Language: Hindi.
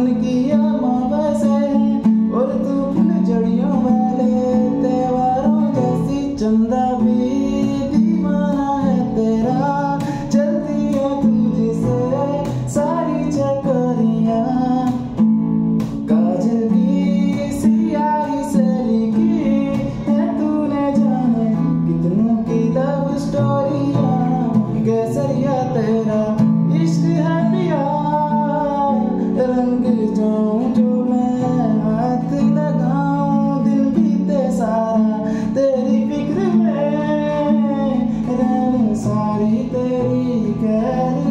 मन की अमावस्या है, और तू फुलझड़ियों वाले त्योहारों जैसी चंदा भी दीवाना है तेरा। चलती है सारी चकोरियाँ। सियाही से लिखी है तूने जाने कितनों की लव स्टोरियाँ सारी तेरी कह